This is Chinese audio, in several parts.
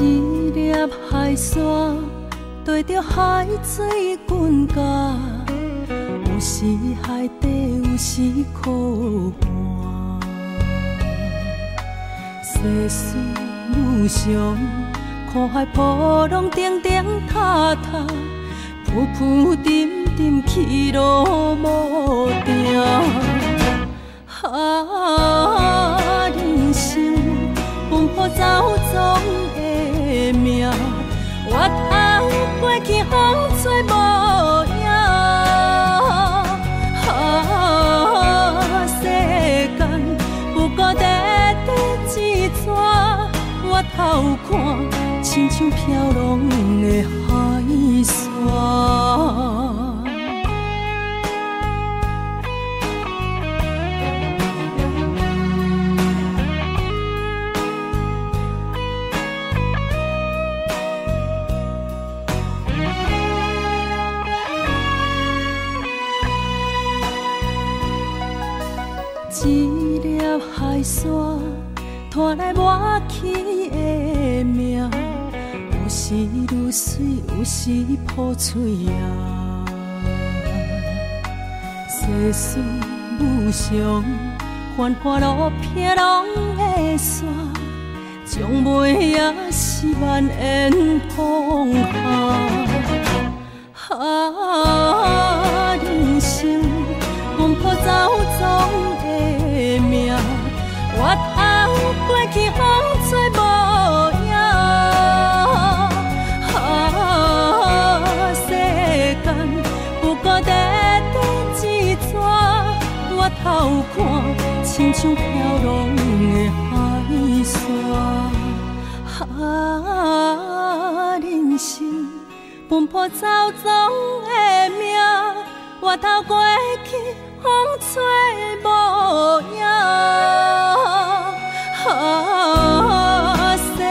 一粒海沙，随着海水滚甲，有时海底，有时苦寒。世事无常，看海波浪点点塌塌，浮浮沉沉起落无定。啊，人生奔波走走模样啊世间不过短短几座我偷看亲像飘浪的海浪水，有时破碎啊。世事无常，繁华路偏拢会散，将尾也是万缘风下。偷看亲像飘浪的海沙，啊，人生奔波走总的命，我头过去风吹无影。啊，世间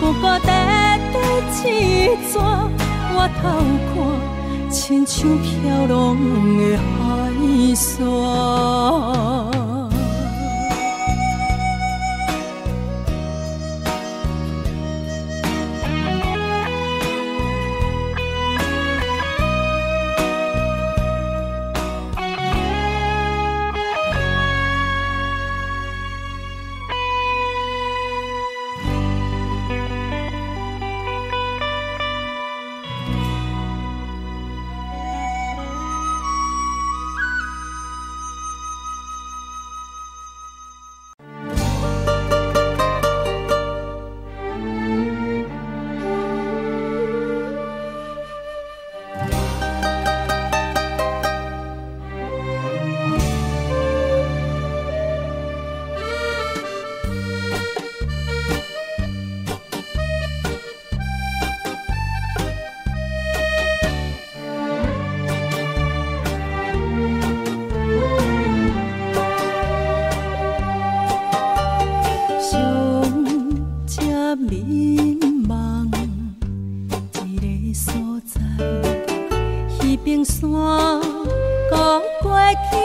不过短短一撮，我头看，亲像飘浪的海沙。一一个所在，彼边山，过过去，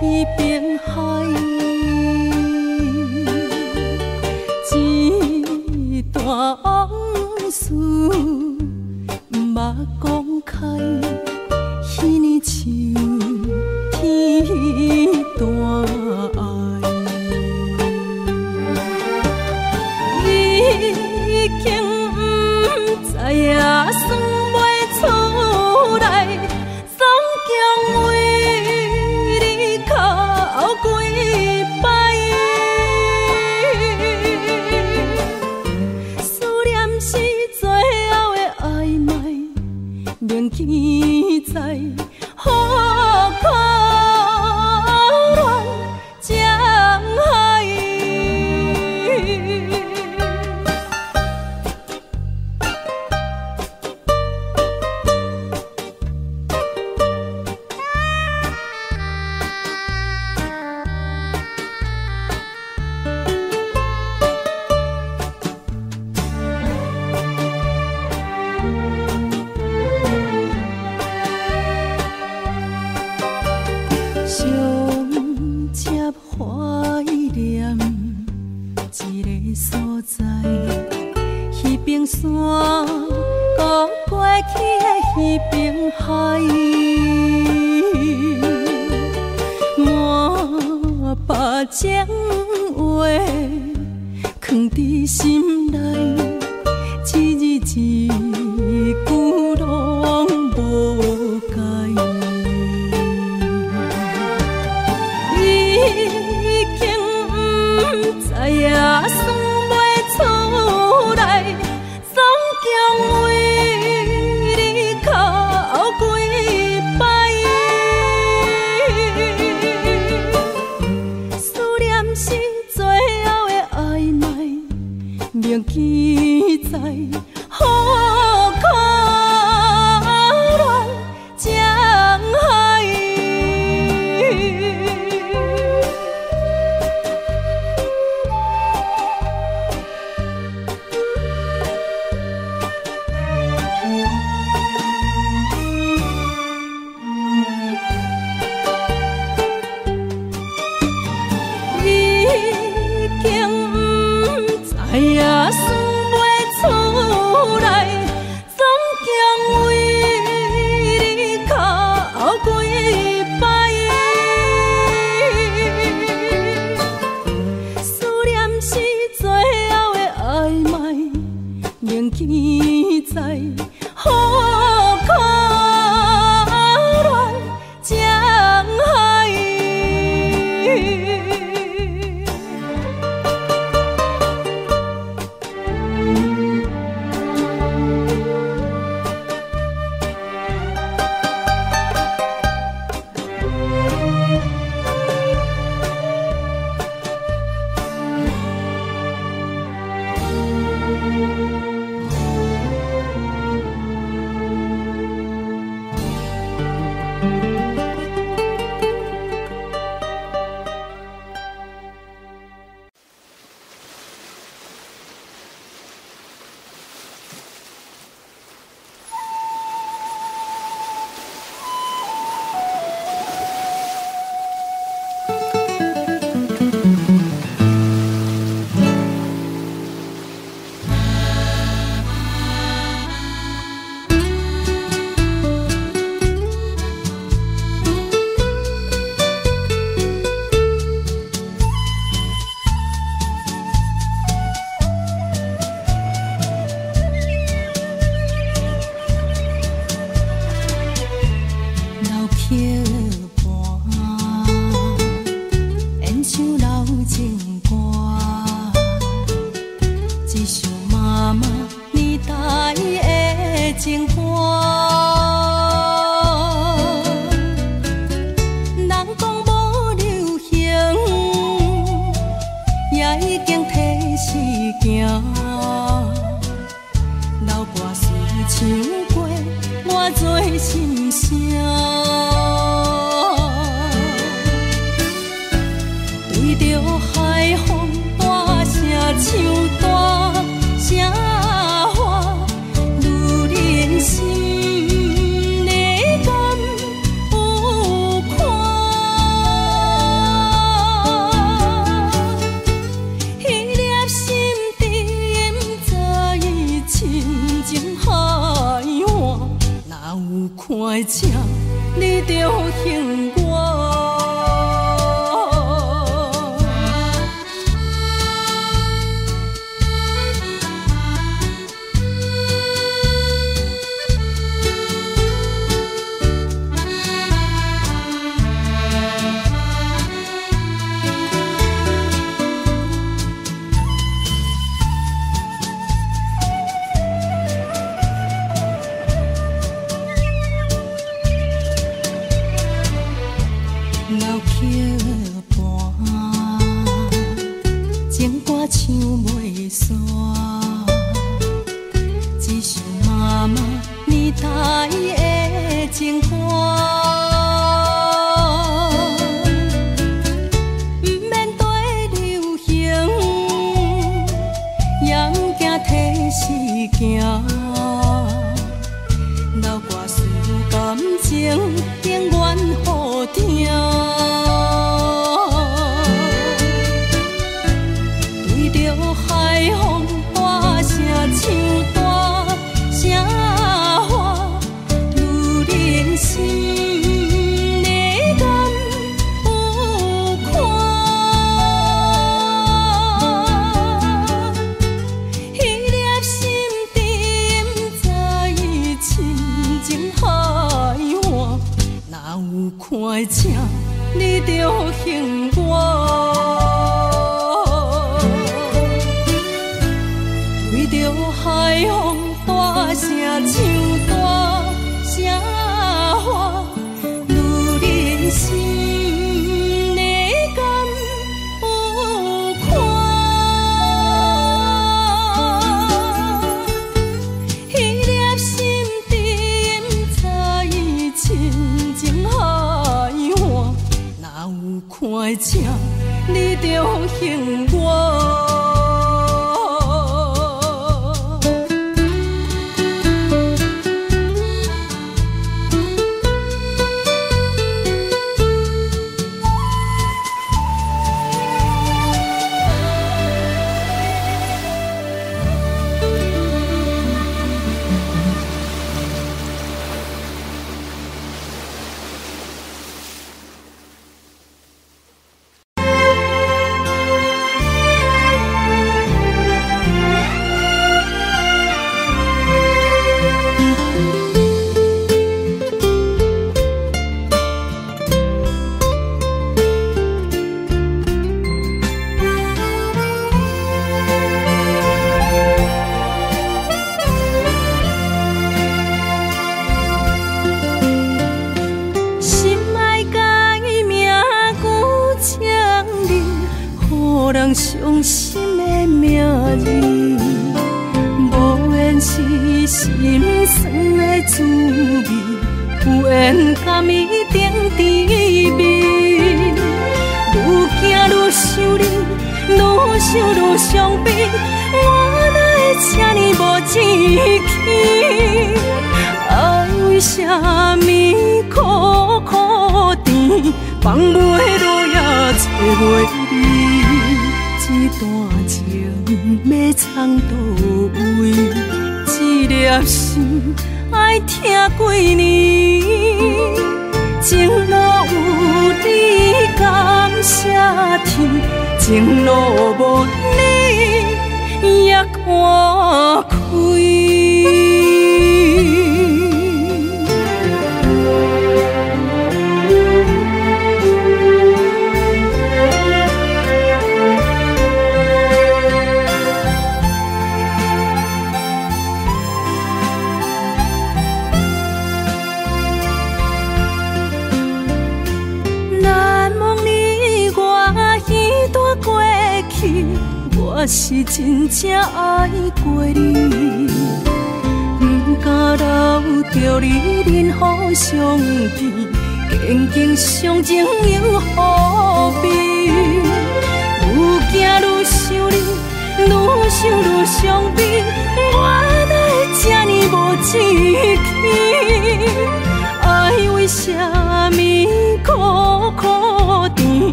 彼边海，一段往事。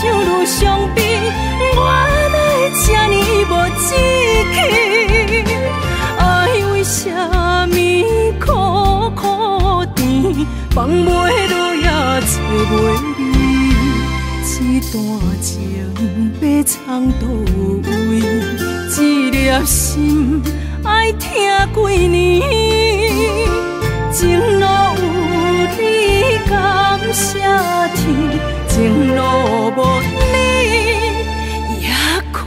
想如伤悲，我怎会这呢无志气？爱为虾米苦苦甜，放袂落也找袂离？这段情要藏叨位？一颗心爱疼几年？情路有你，感谢天。情路无你也看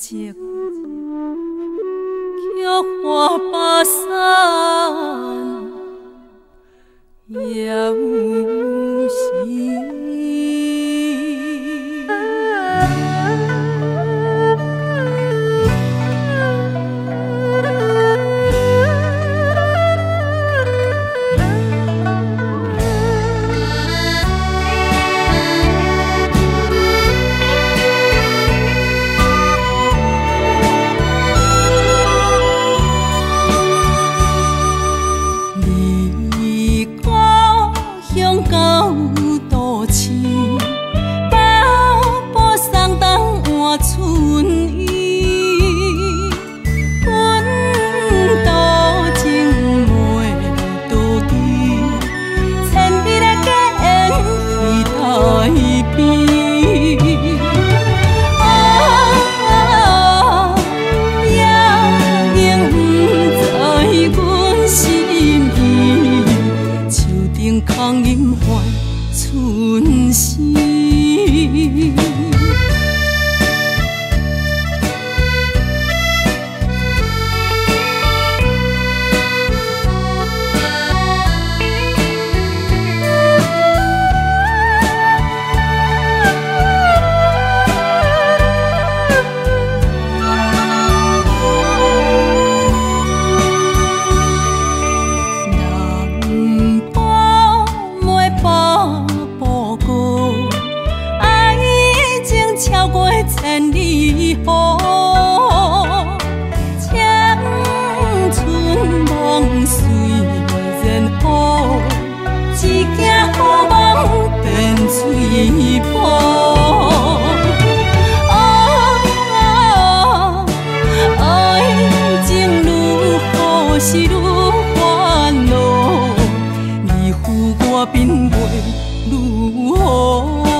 情，叫花巴山有时。变未如何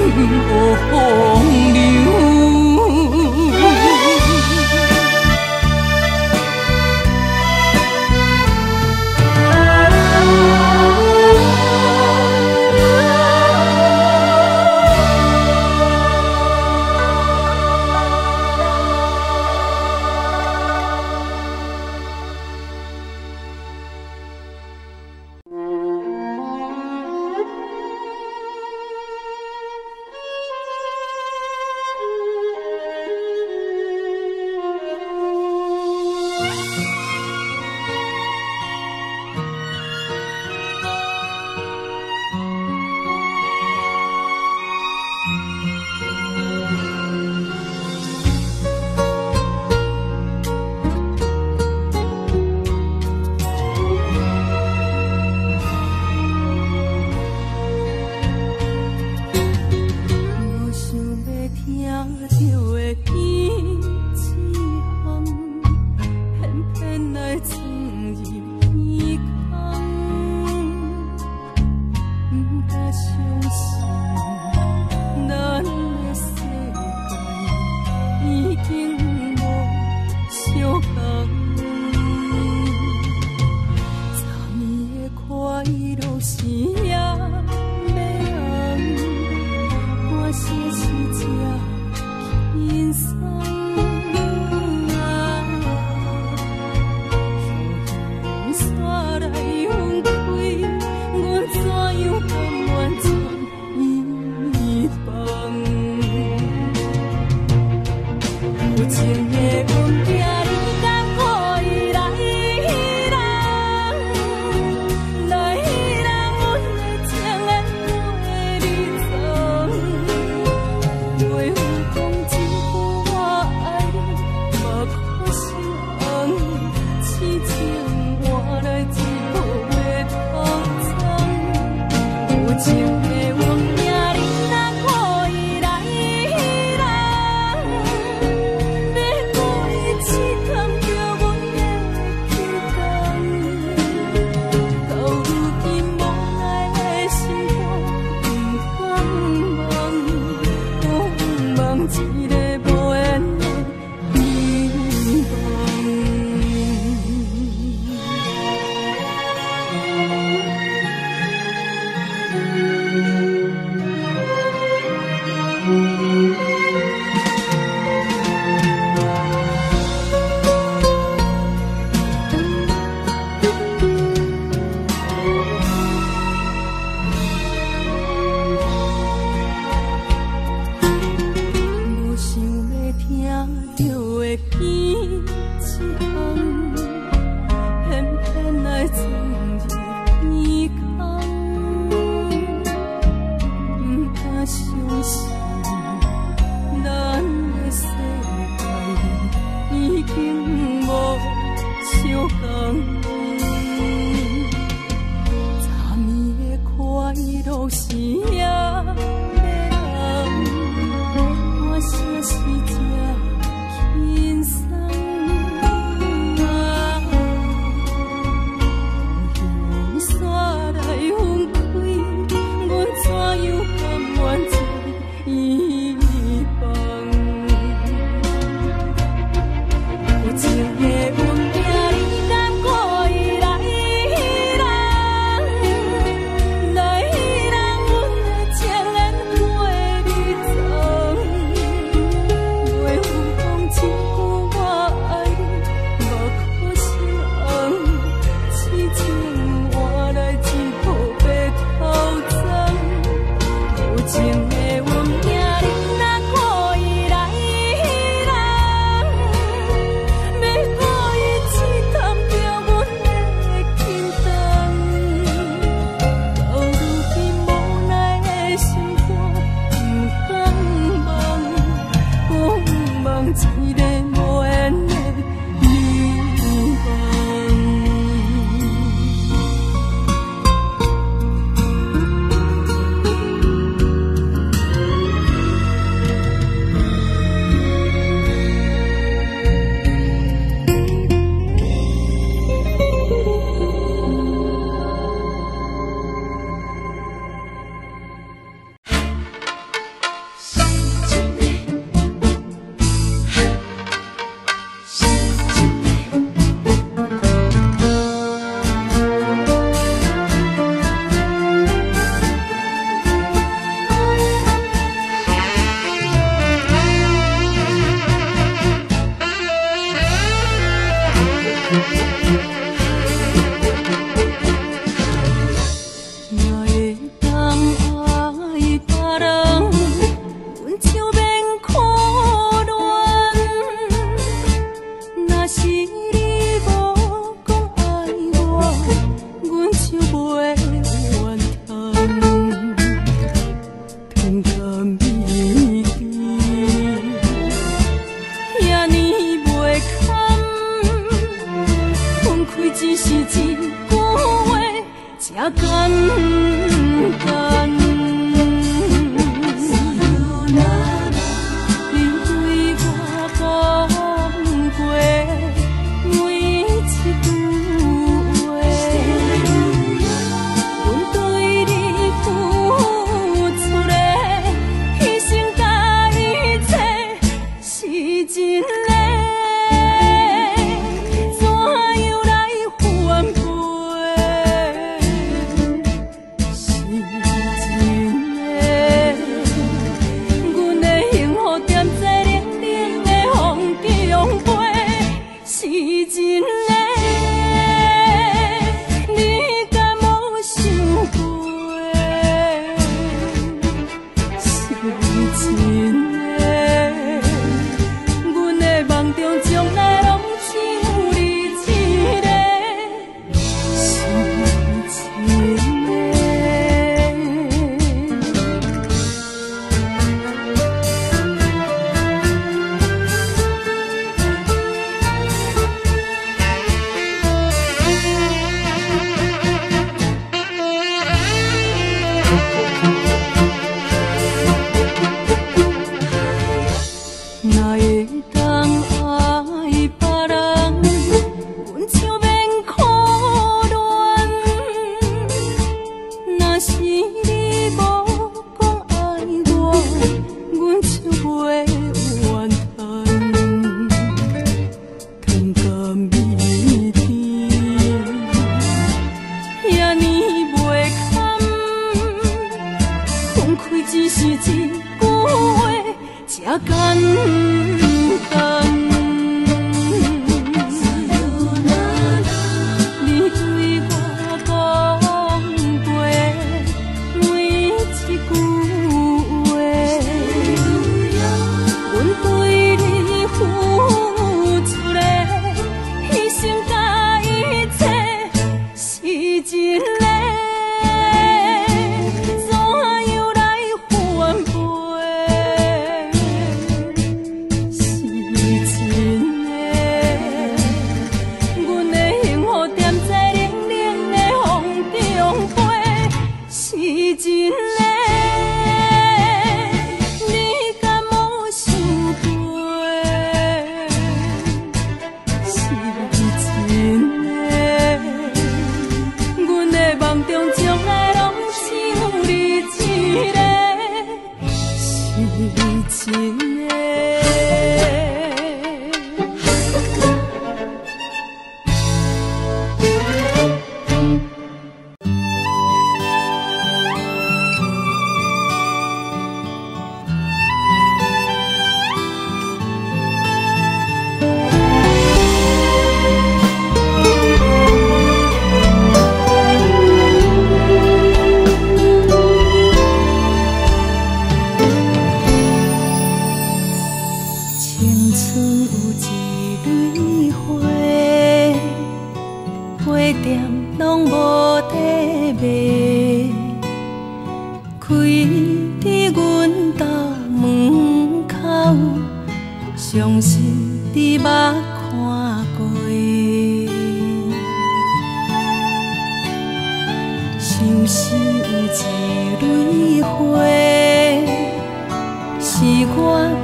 是我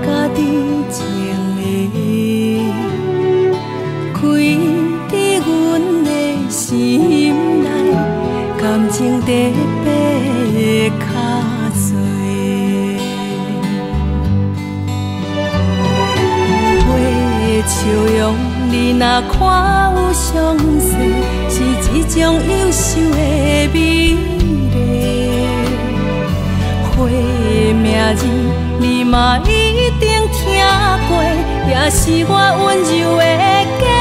家己情的，开在阮的心内，感情地平的卡多。花的笑容，你若看有详细，是一种优秀的美丽。花的名字。你嘛一定听过，也是我温柔的歌。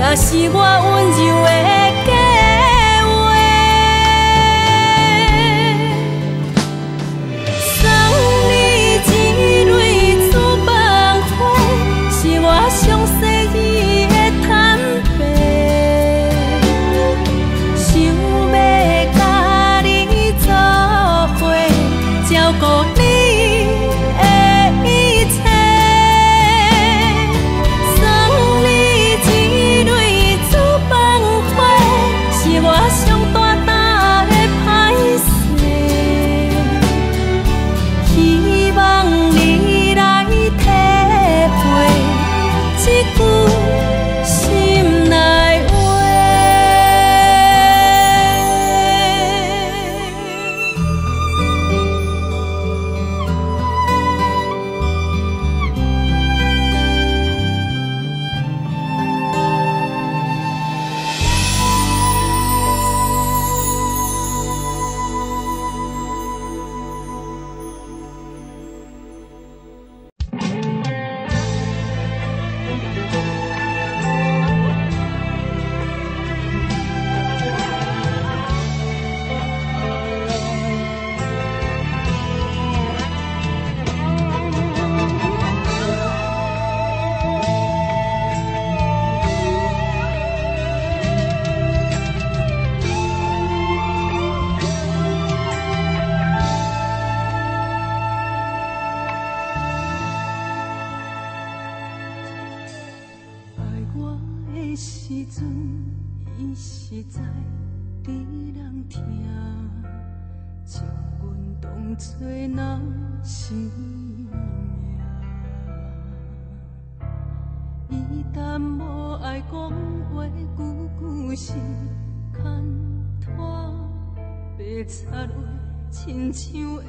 也是我温柔的像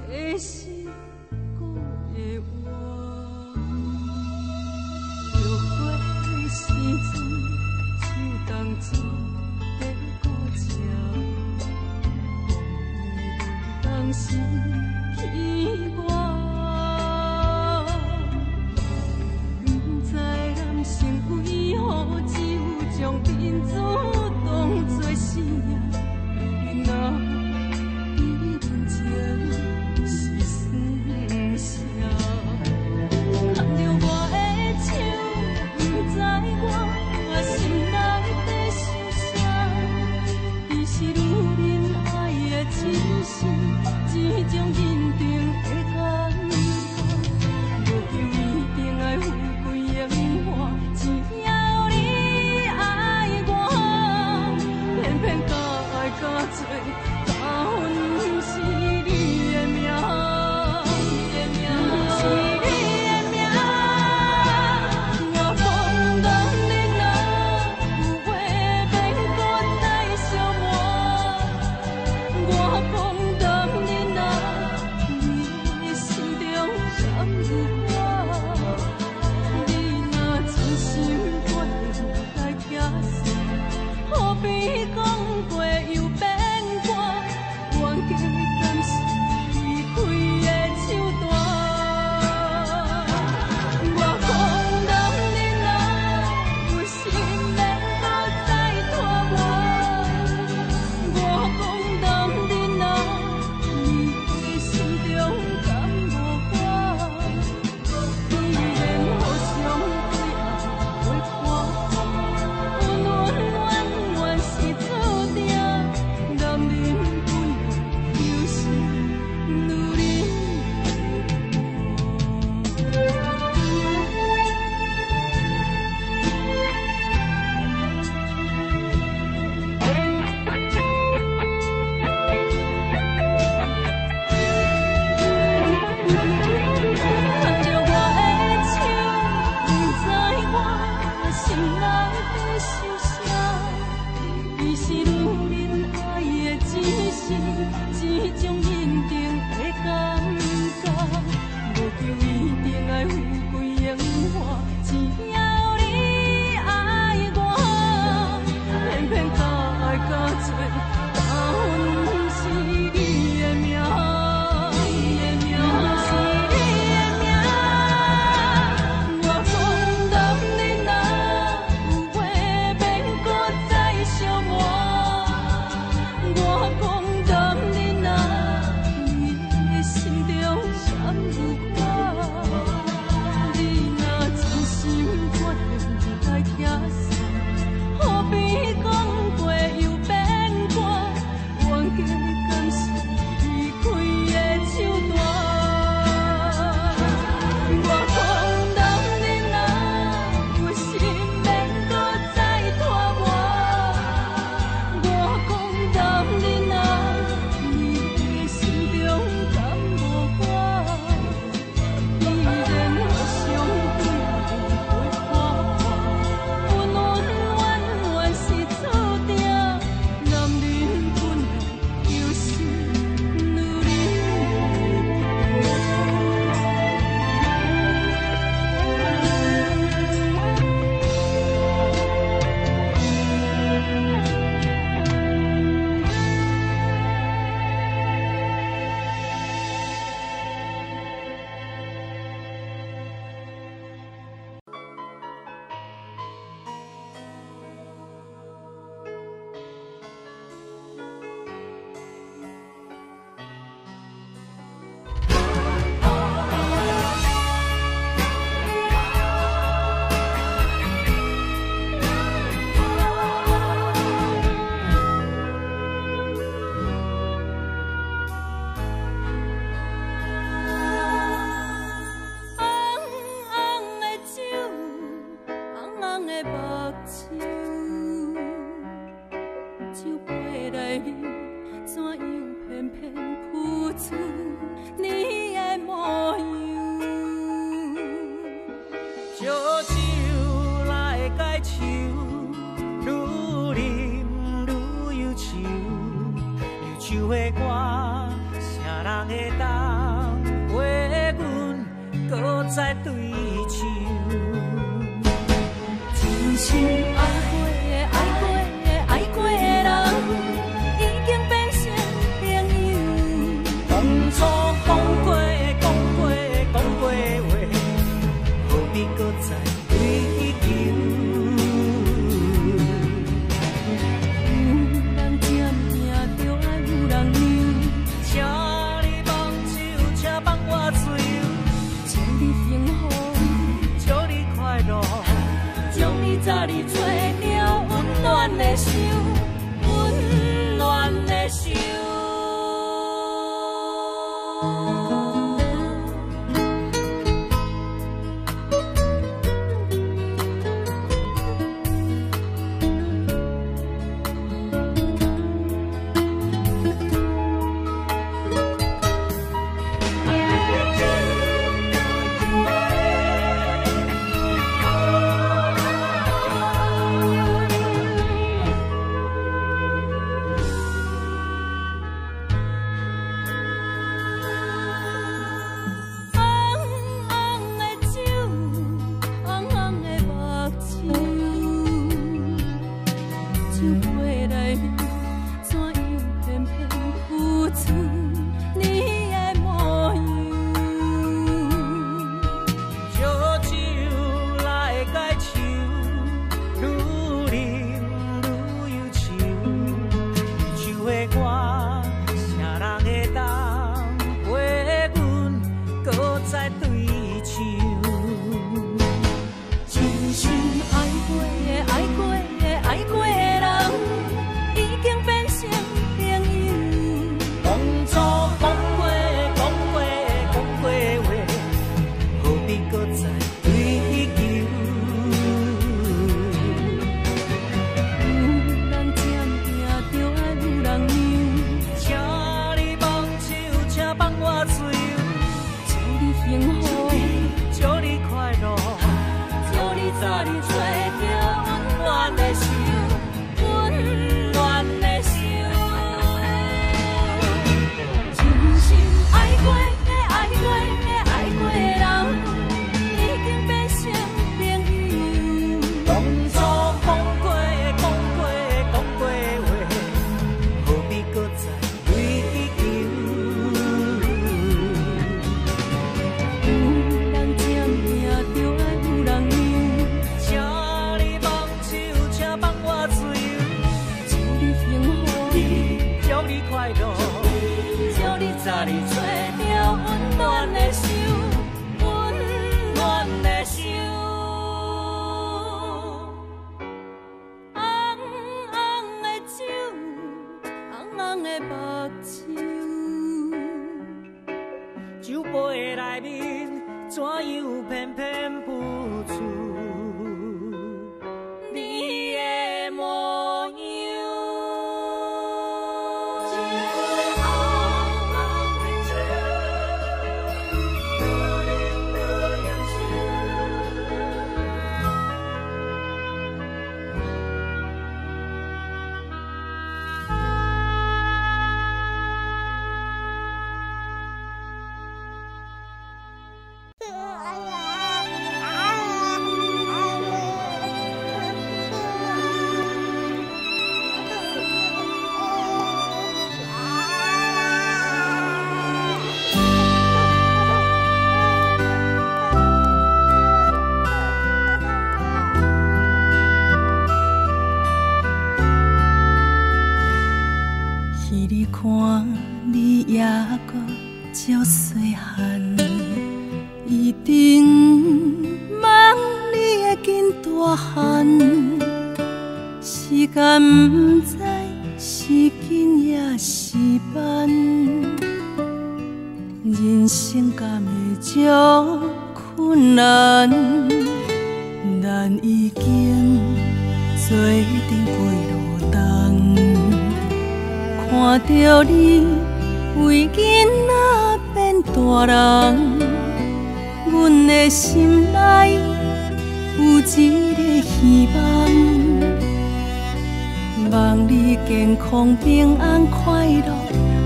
空平安快乐，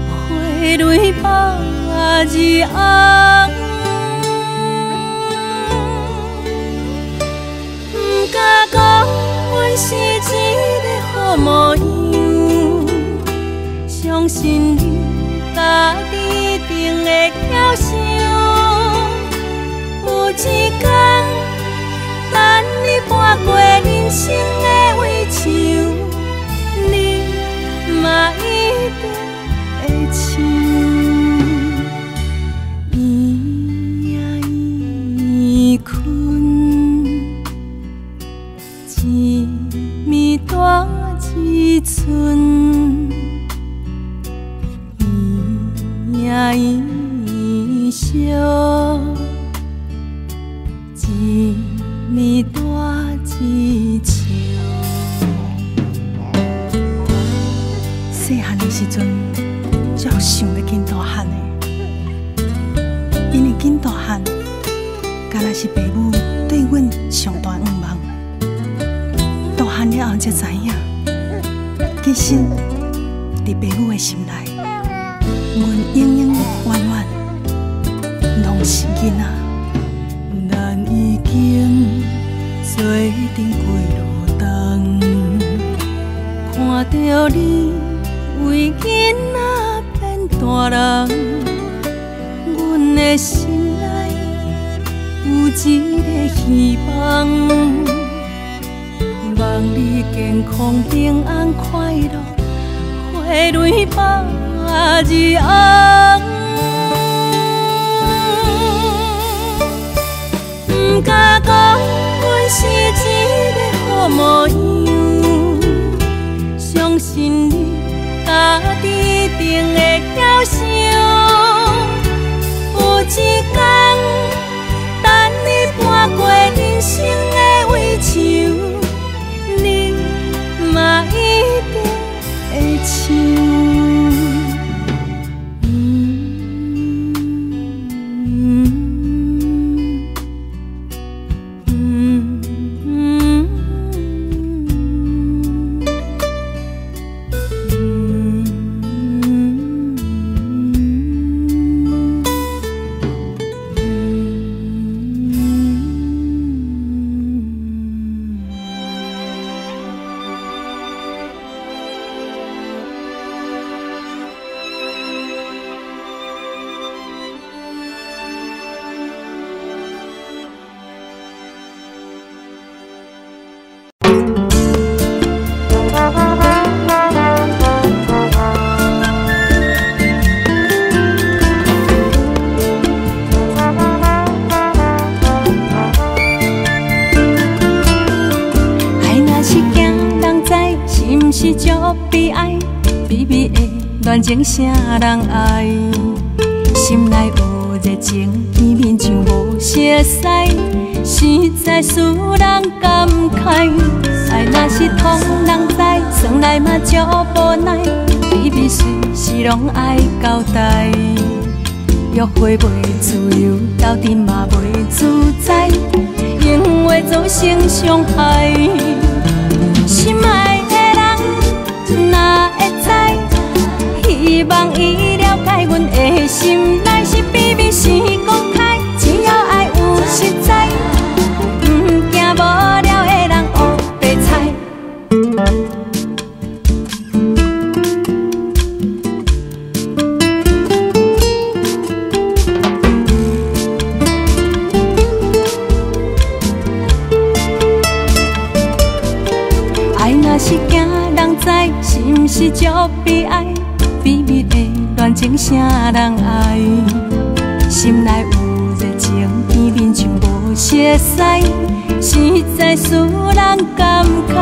花蕊百日红。唔敢讲，阮是一个好模样，相信你家己定会晓想。有一天，等你跨过人生的围墙。嘛一定会醒，呀，一一，呀。是爸母对阮上大愿望，大汉了后才知影，其实伫爸母的心内，阮永永远远拢是囡仔。咱已经做阵过路灯，看到你。一个希望，望你健康平安快乐，花蕊百日红。呒敢讲阮是一个好模样，相信你家己定会。情啥人爱？心内有热情，面面像无色彩，实在使人感慨。爱若是通人知，算来嘛足无奈，美美随时拢爱交代。约会袂自由，斗阵嘛袂自在，因为造成伤害。心爱希望伊了解阮的心，内是秘密是公开，只要爱有实在，毋惊无聊的人学白菜。爱若是惊人知，是毋是就悲哀？情啥人爱？心内有热情，片面像无色彩，实在使人感慨。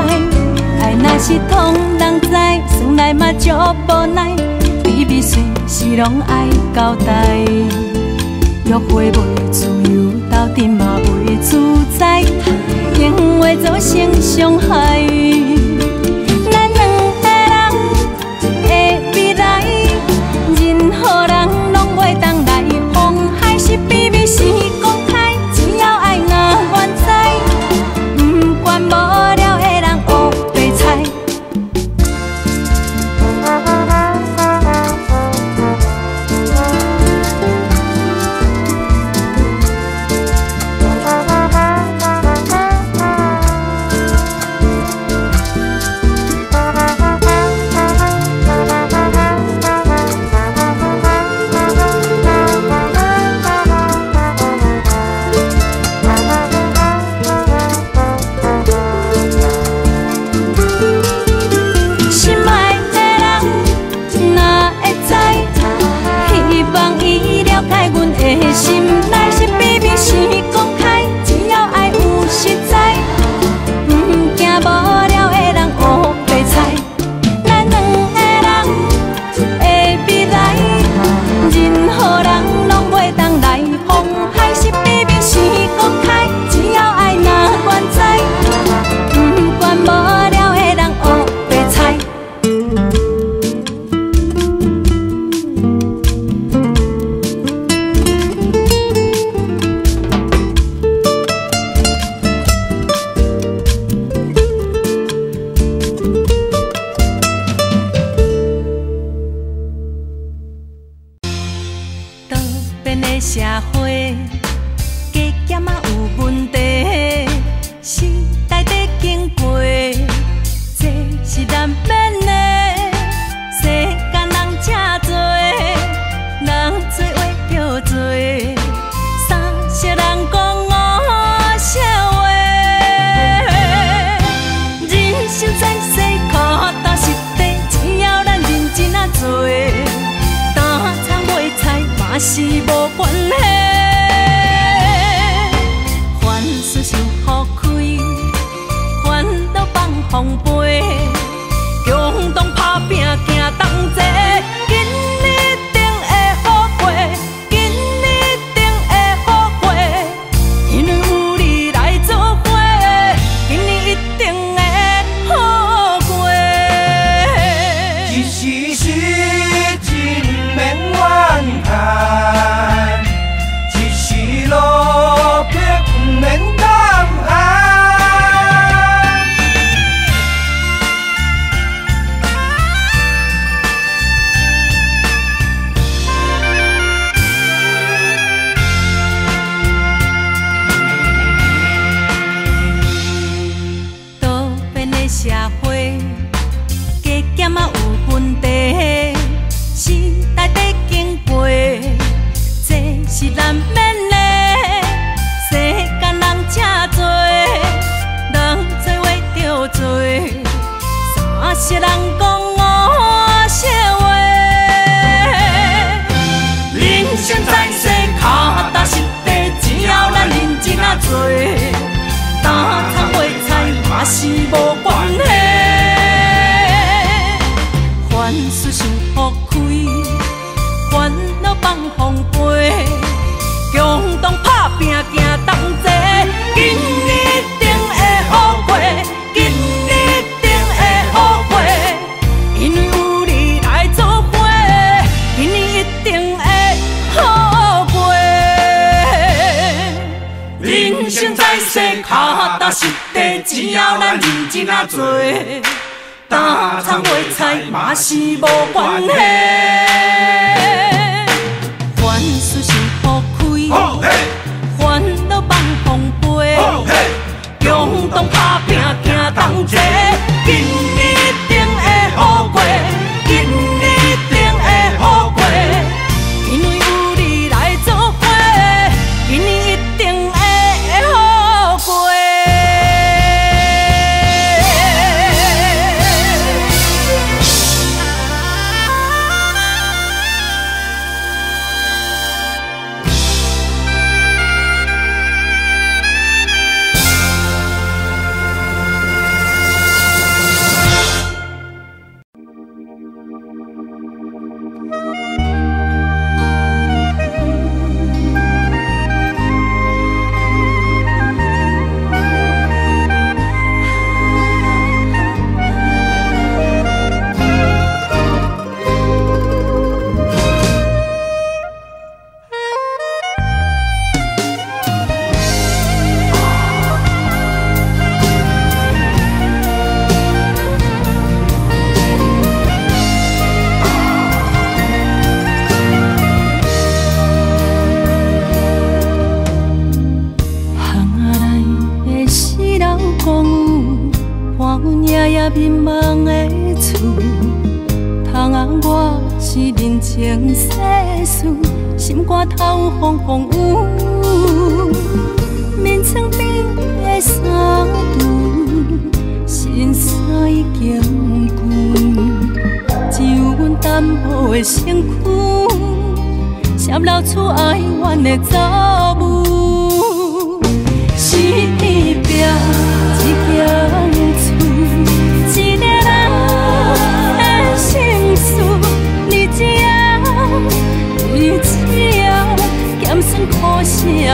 爱若是通人知，算来嘛足无奈，秘密随时拢爱交代。约会袂自由，斗阵嘛袂自在，因为造成伤害。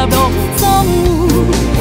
你。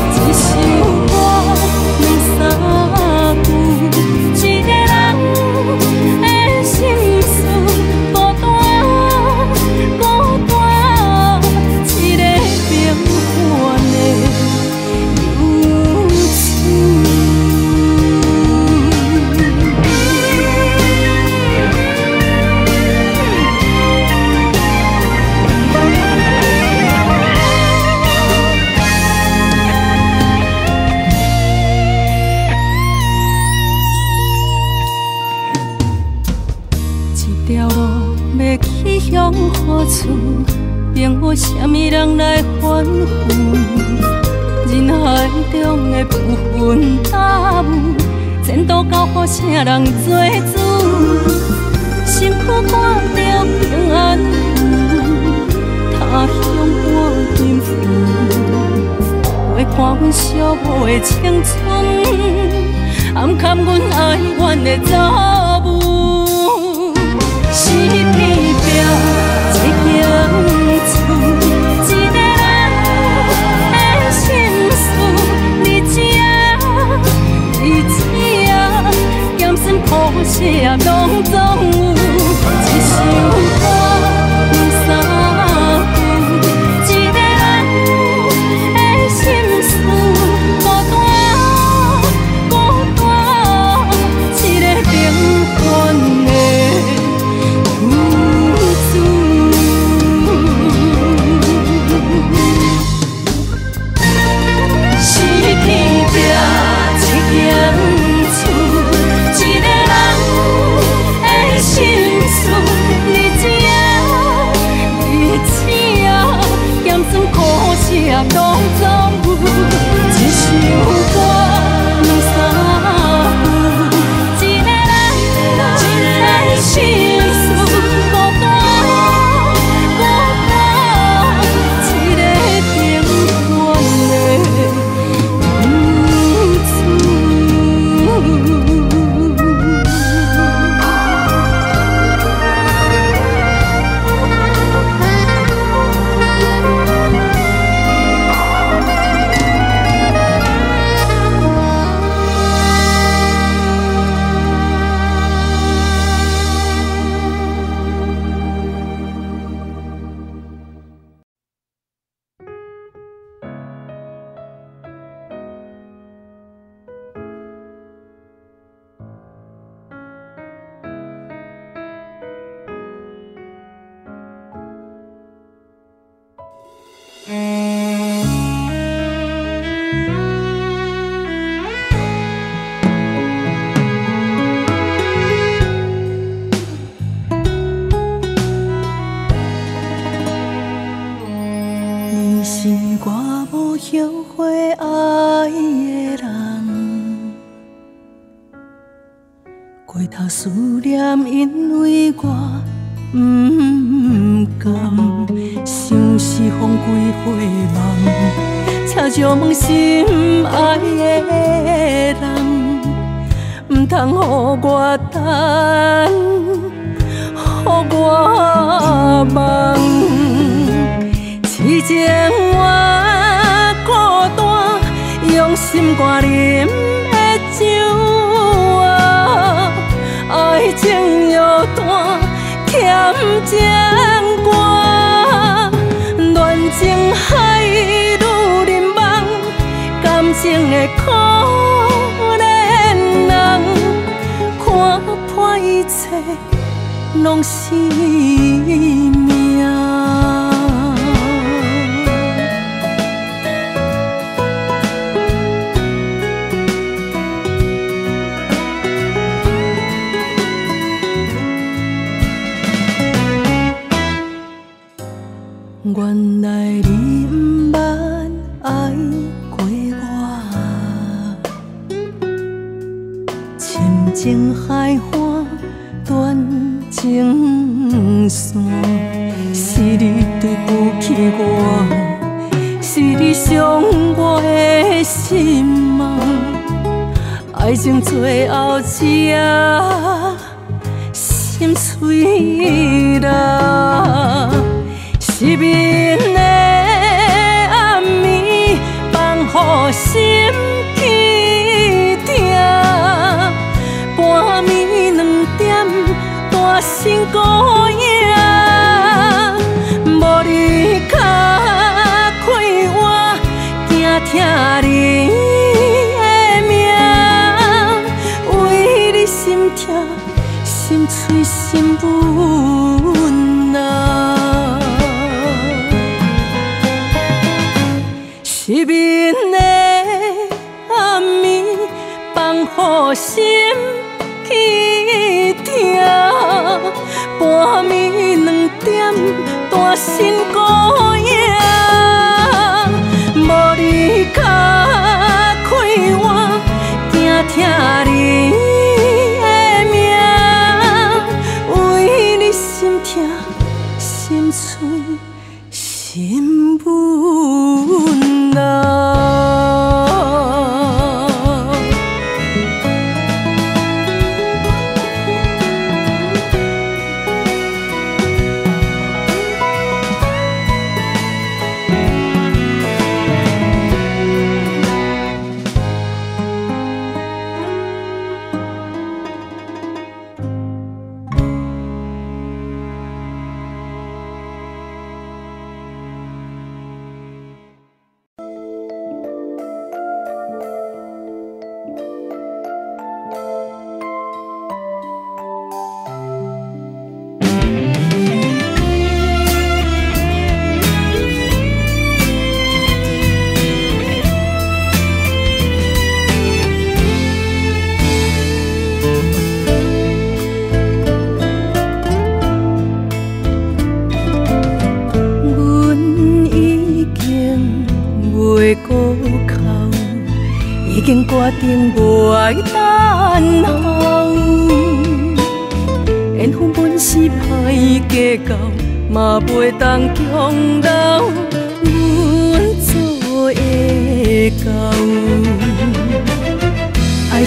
我等，予我梦，痴情我孤单，用心肝饮的酒啊，爱情若断，欠情歌，恋情海如人梦，感情的苦。一切拢是。爱情最后只。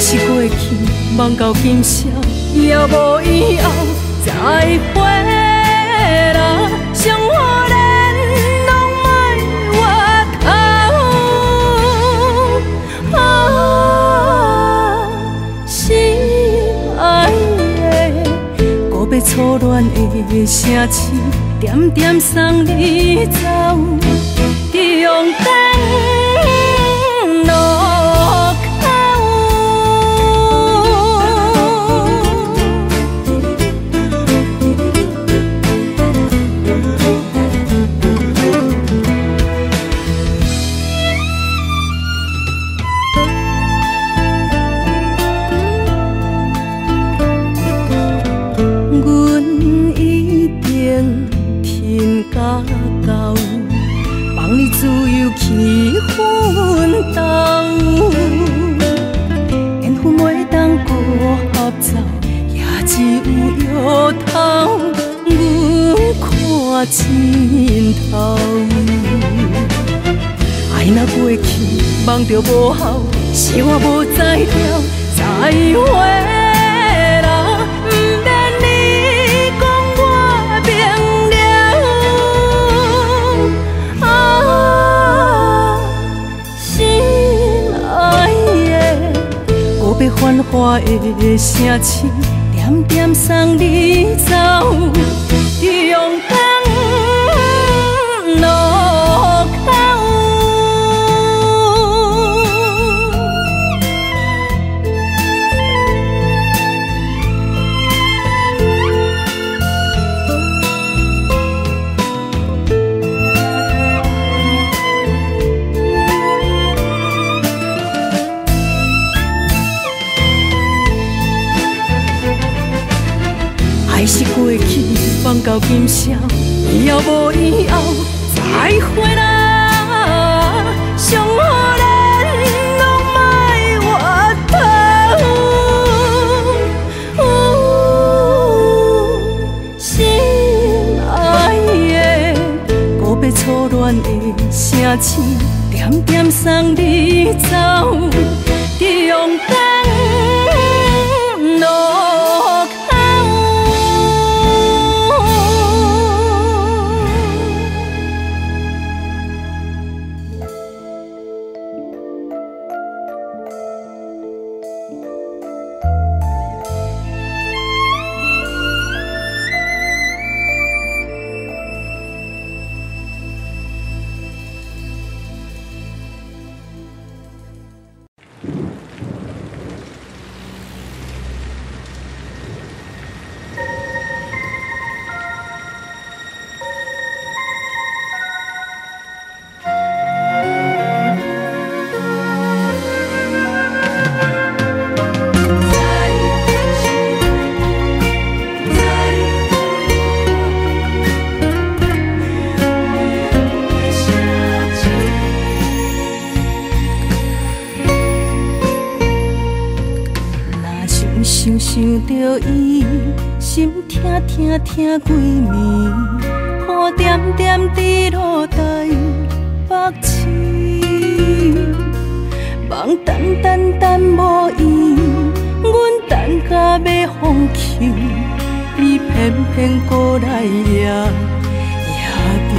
是过去，梦到今宵，也无以后再会啦。生活恁拢莫回头，啊，心爱的，告别初恋的城市，点点送你走，霓虹灯。心头。爱若过去，梦着无效，是我无才调。再会啦，不免你讲我明了。啊，心爱的，告别繁华的城市，点点送你走。放到今宵，以后无以后，再会啦，上好咱拢莫回头。心爱的，告别初恋的城市，点点送你走，中听几暝，雨点点滴落在北市，梦淡淡淡无依，阮等甲要放弃，伊偏偏过来夜夜甜。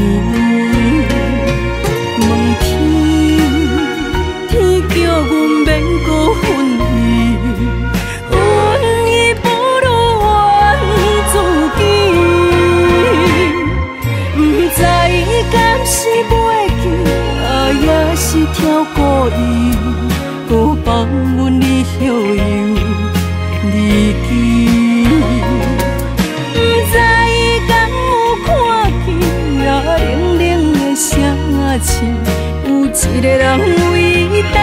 问天，天叫阮免过悠悠离去。不知伊敢有看见啊，冷冷的城市，有一个人为伊等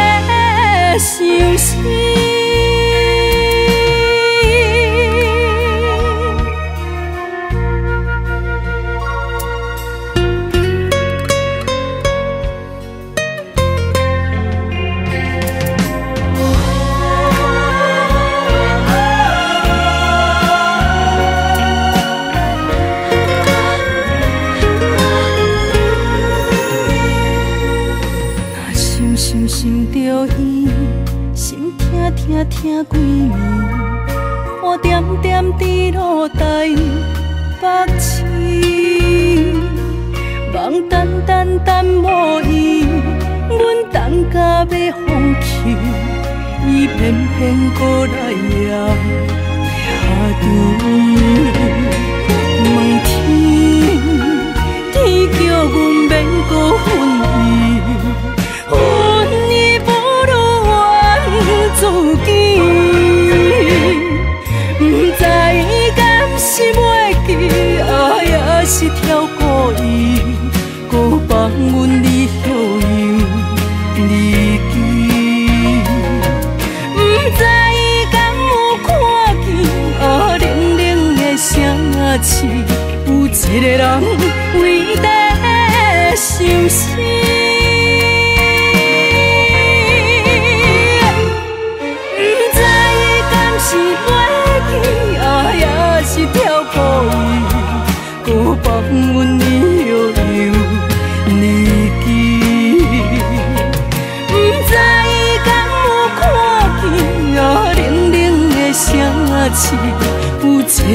偏偏搁来夜夜甜。问天，天叫阮免孤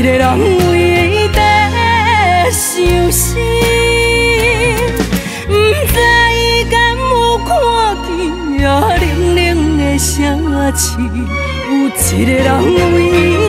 个人为在伤心。不知伊敢有看见啊，冷冷的城市，有一个人为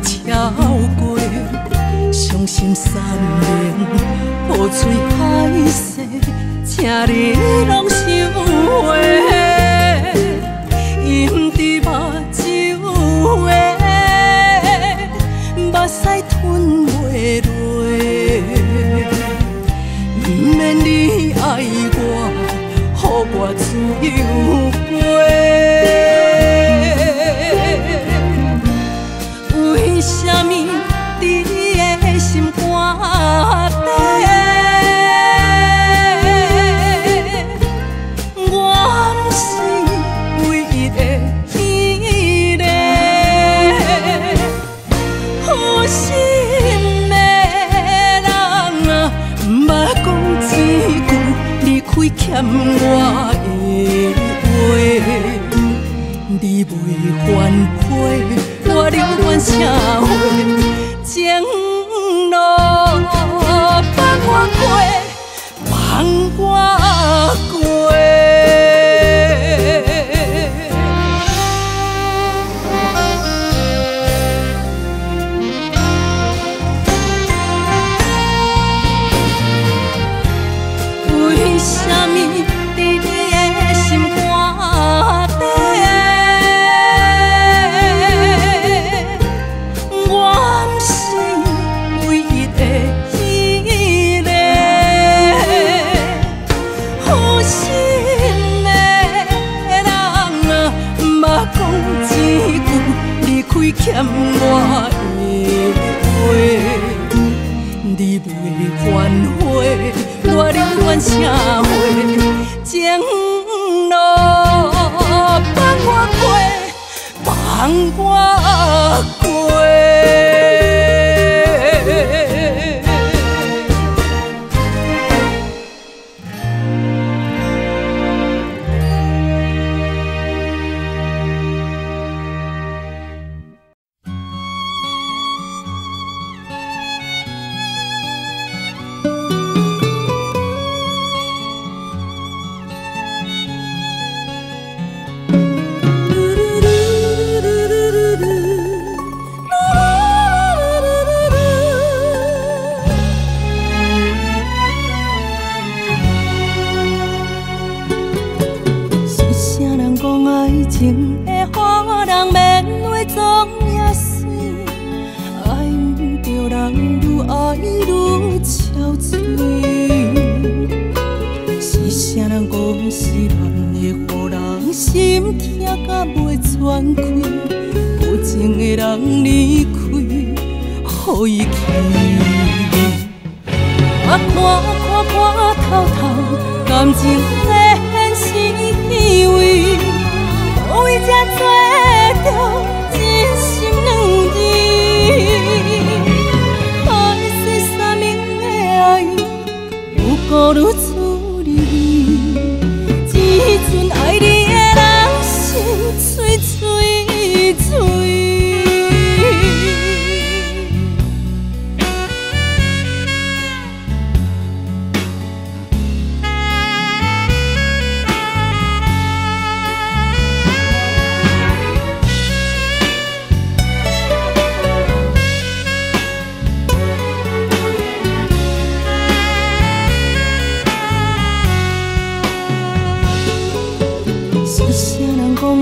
惊超过，伤心三灵，破水海誓，请你拢收回。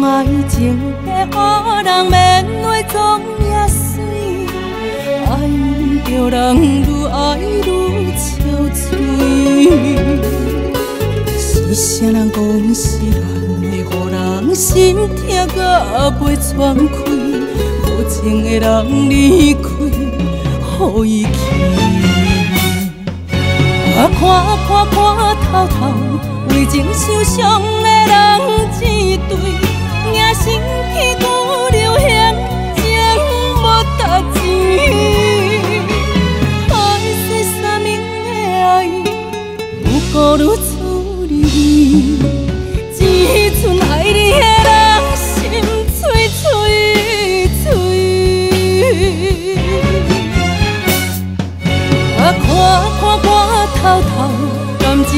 爱情的黑人免话总也水，爱着人？愈爱愈憔悴。是啥人？讲失恋会予人？心痛甲袂喘开？无情的人？离开，予伊去。我，看看看透透，为情受伤的人？一对，身去孤留乡情无值钱。爱。世三明的爱，有够愈处理，只剩爱你的人心。碎碎碎。啊，看看看。偷偷感情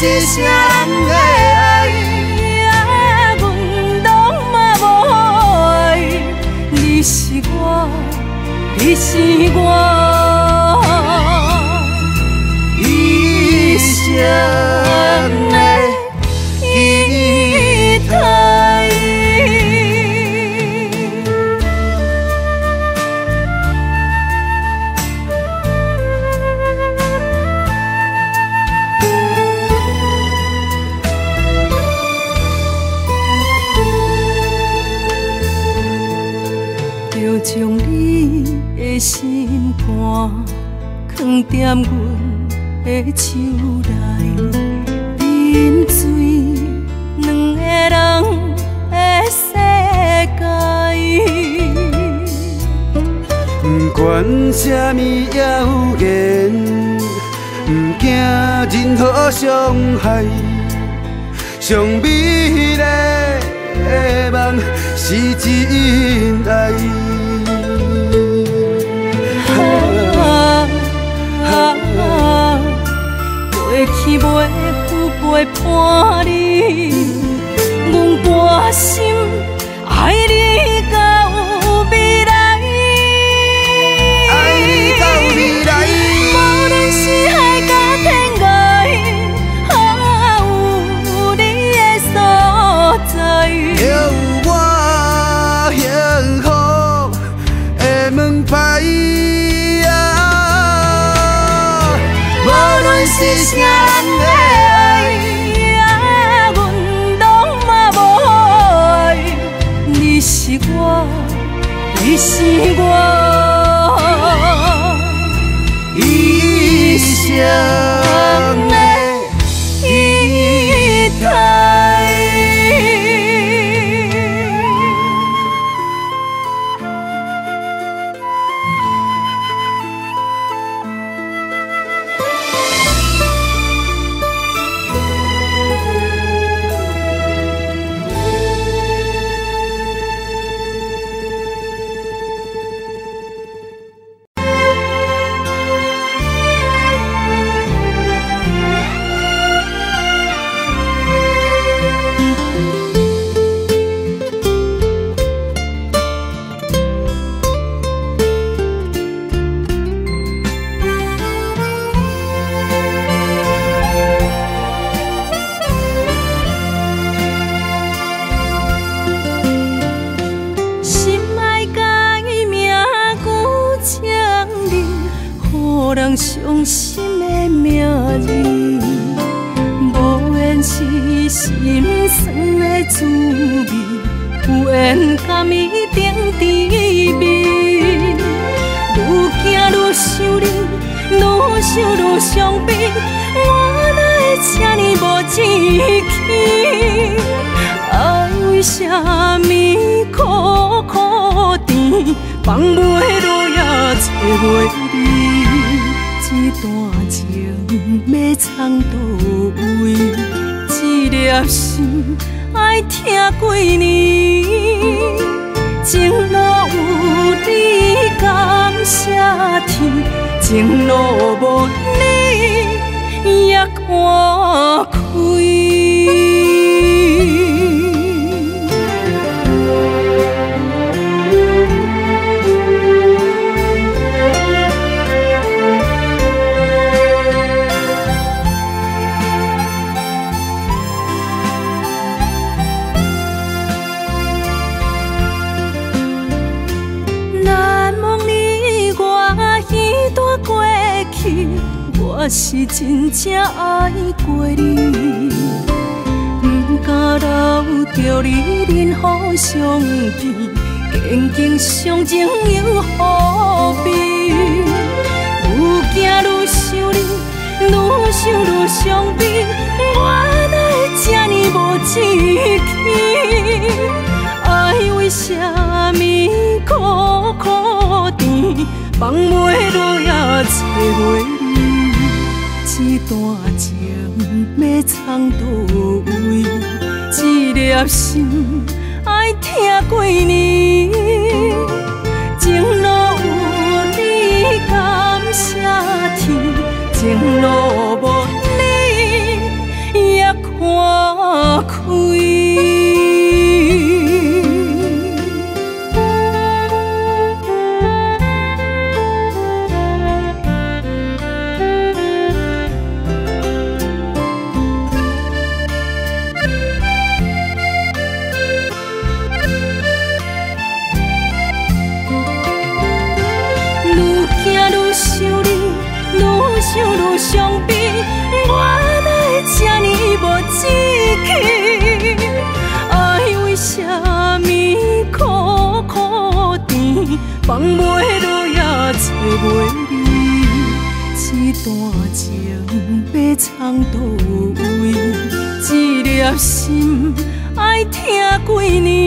是啥人的爱。啊，阮拢嘛无爱，你是我，你是我，管啥物谣言，不惊任何伤害。上美丽的梦是真爱。啊啊！过去袂负陪伴你，阮决心爱你伤悲，我哪会这呢无志气？爱为什么苦苦甜，放袂落也找袂你？这段情要藏倒位？一颗心爱听几年？情路有你，谢天；情路无你，也看开。是真正爱过你，不敢留着你任何相片，坚经伤情又何必？愈行愈想你，愈想愈伤悲，我哪会这呢无志气？爱为什么苦苦甜，放袂落也找袂？段情要藏叨位？一颗心爱疼几年？情路有你，感谢天；情路无要藏倒位？一粒心爱疼几年？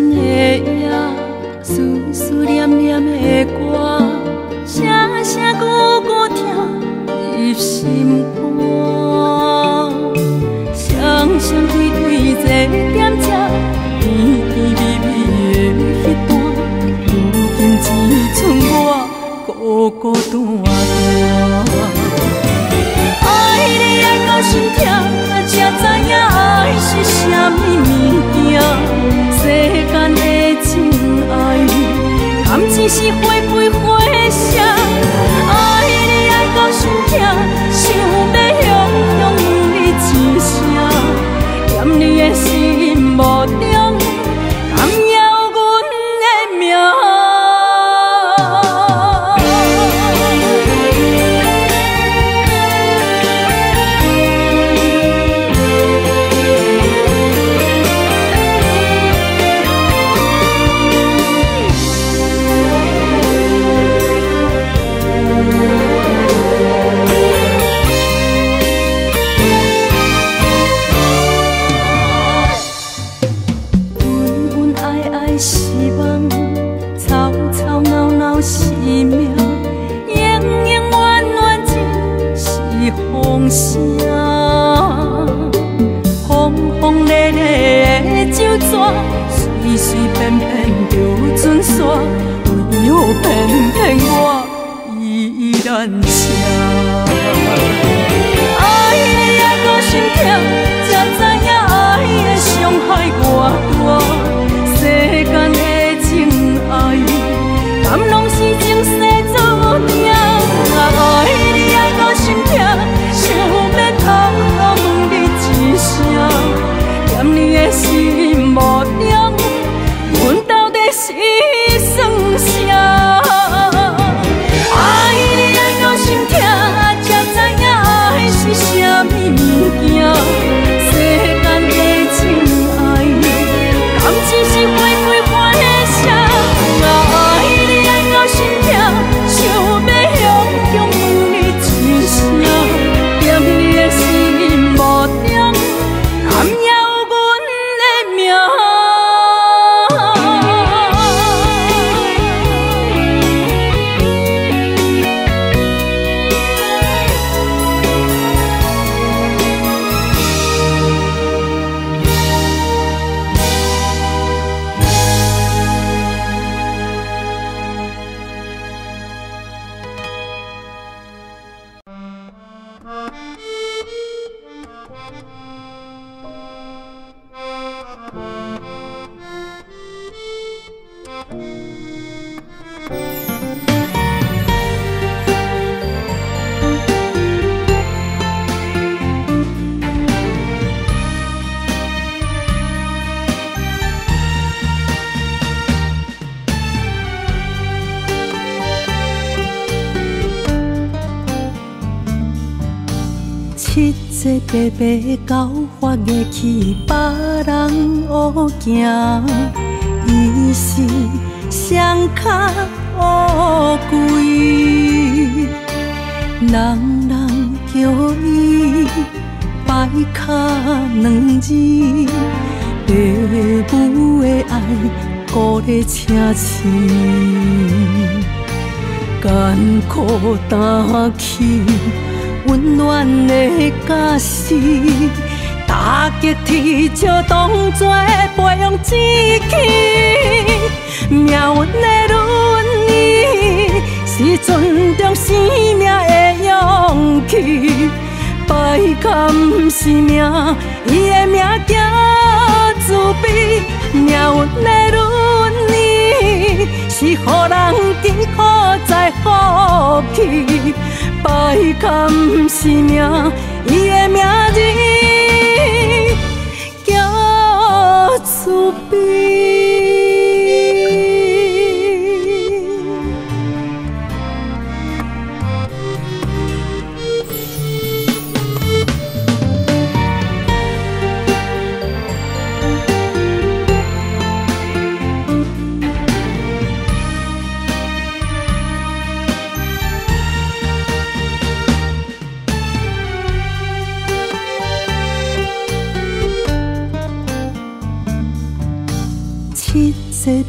nghe ya su su diam 是花开花谢。行，伊是双脚乌龟，人人叫伊摆脚两字，父母的爱鼓励请亲。艰苦担起温暖的家事，打击天照当作培养志气，命运的轮椅是尊重生命的勇气，摆卡不是命，伊的名叫自卑，命运的轮椅是予人艰苦再福气。摆卡不是命，伊的名字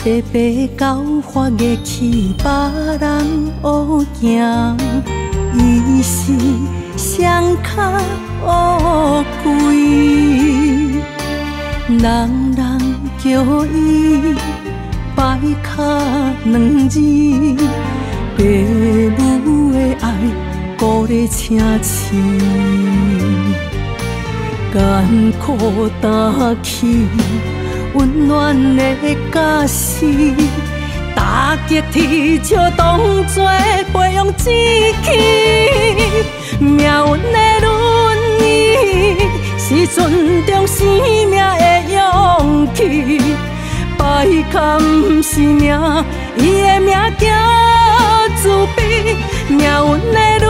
七八八教发的去别人学行，伊是双脚乌龟，人人叫伊摆脚两字，爸母的爱鼓励请亲。艰苦担起温暖的家事，打击天照当作培养志气，命运的轮椅是尊重生命的勇气，摆卡不是命，伊的名叫自卑，命运的轮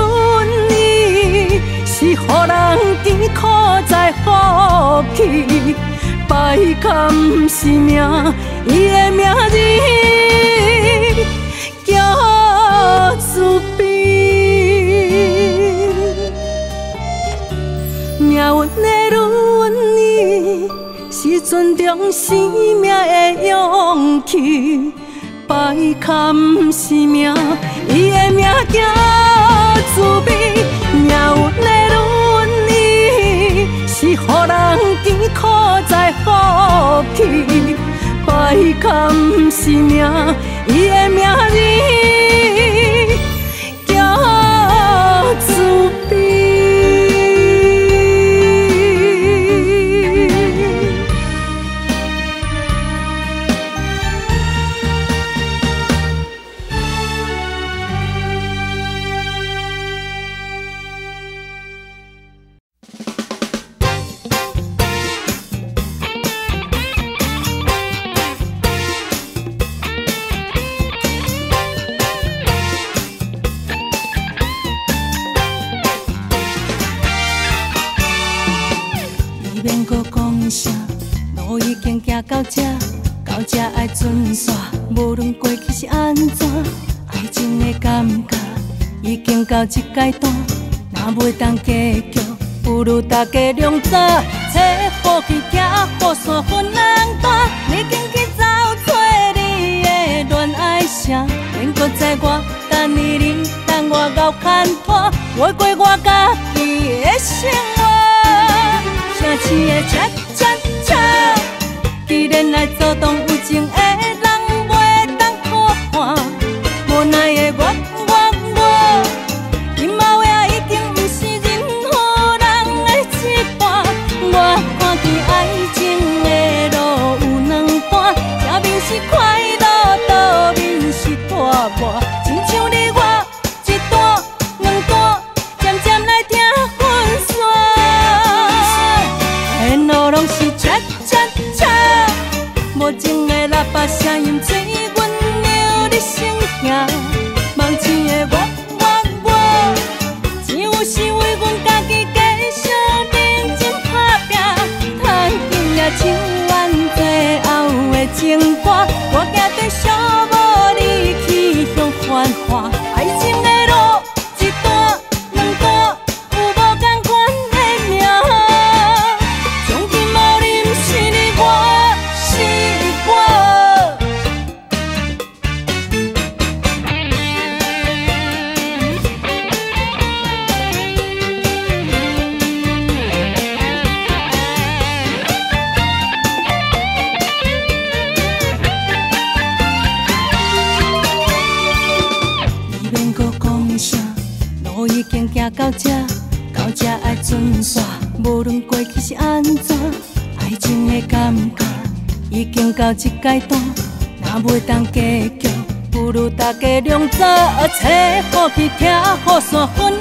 椅是予人艰苦再福气。摆卡不是命，伊的名字叫慈悲。命运的轮椅是尊重生命的勇气。摆卡不是命，伊的名叫慈悲。命运的轮在福气，拜堪是命，伊的名字。无论过去是安怎，爱情的感觉已经到这阶段，若袂当计较，不如大家谅解。找好去行好山分两担，你紧去走找你的恋爱线，免搁再我等你，你等我熬牵拖，我过我家己的生活。城市的车车车，既然来做动有情的。ona je gotovo Ở thế có 分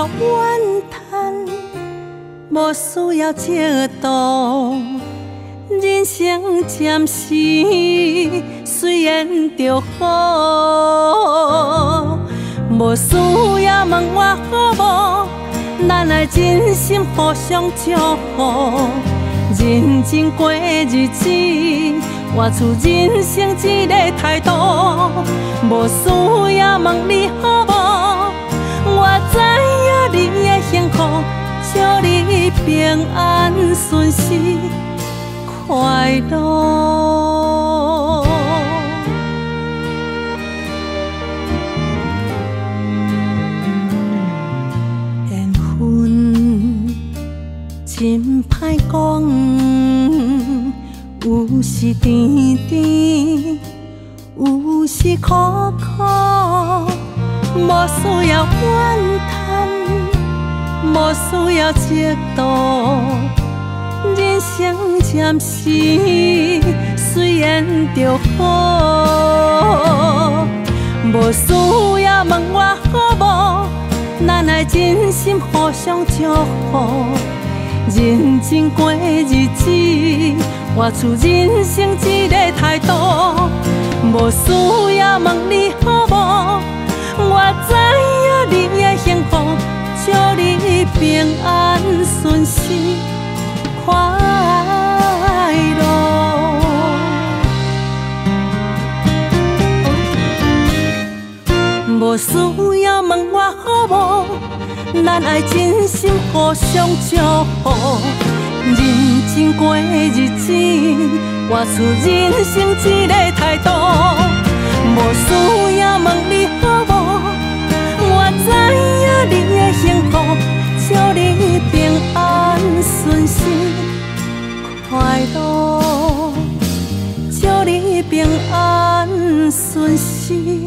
要怨叹，无需要折度。人生暂时虽然着好，无需要问我好无，咱来真心互相祝福，认真过日子，活出人生一个态度，无需要问你好无，我知你的幸福，祝你平安顺遂。快乐，缘分真歹讲，有时甜甜，有时苦苦，无需要怨叹，无需要嫉妒。人生暂时虽然着好，无需要问我好无，咱来真心互相祝福，认真过日子，活出人生一个态度，无需要问你好无，我知影你，祝你平安顺心。快乐，无需要问我好无，咱爱真心互相祝福，认真过日子，活出人生一个态度，无需要问你好无，我知。你的幸福祝你平安顺遂快乐祝你平安顺遂